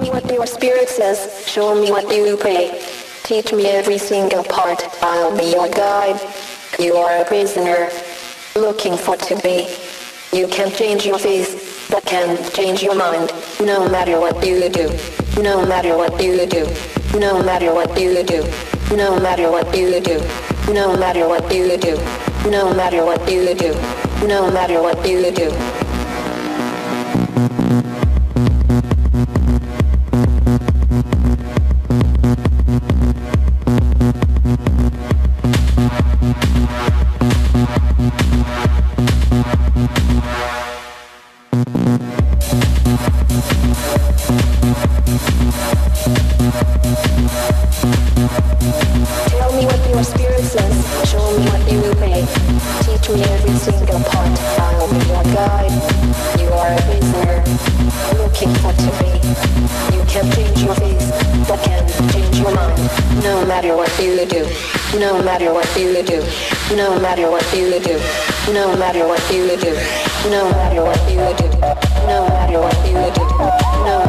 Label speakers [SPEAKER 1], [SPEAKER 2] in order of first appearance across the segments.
[SPEAKER 1] me what your spirit says, show me what you pray. Teach me every single part, I'll be your guide. You are a prisoner, looking for to be. You can change your face, but can change your mind, no matter what you do. No matter what you do. No matter what you do. No matter what you do. No matter what you do. No matter what you do. No matter what you do. No matter what you do, no matter what you do, no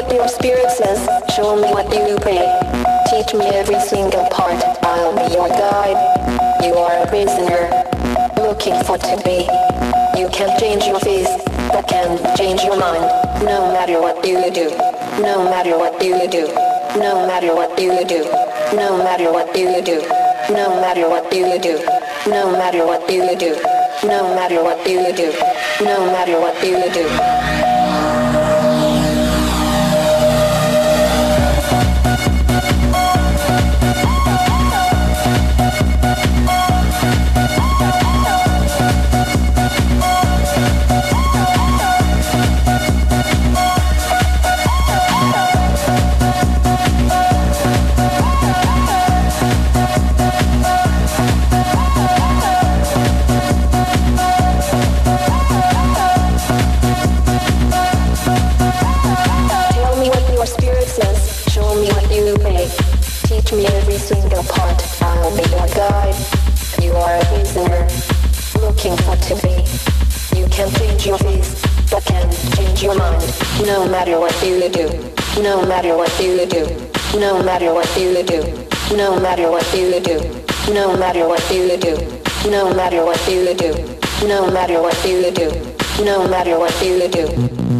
[SPEAKER 1] what your spirit says, show me what you pray. Teach me every single part, I'll be your guide. You are a prisoner, looking for to be. You can't change your face, but can change your mind. No matter what you do, no matter what you do, no matter what you do, no matter what you do, no matter what you do, no matter what you do, no matter what you do, no matter what you do. Tell me what your spirit says, show me what you obey. Teach me every single part, I'll be your guide. You are a prisoner, looking for to be. You can change your face, but can change your mind. No matter what you do, no matter what you do, no matter what you do, no matter what you do, no matter what you do, no matter what you do, no matter what you do, no matter what you do.